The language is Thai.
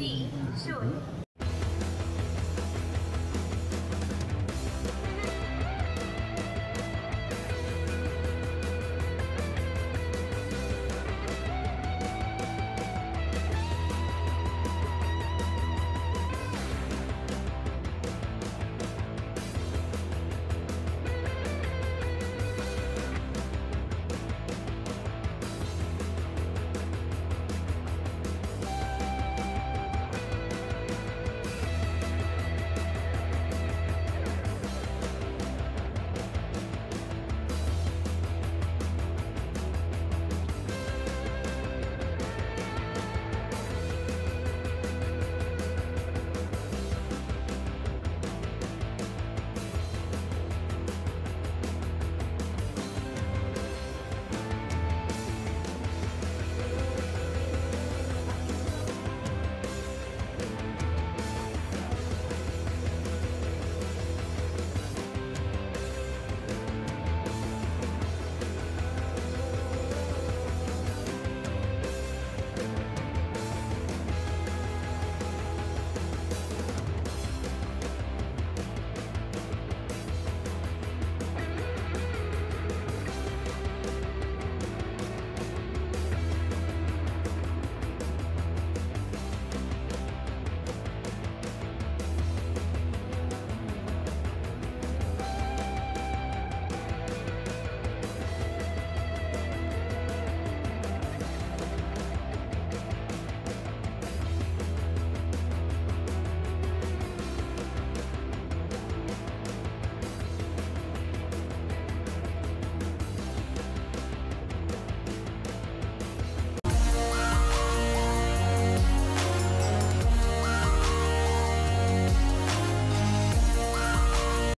底数